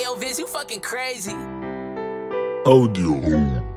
Hey, Yo, Vince, you fucking crazy. Audio.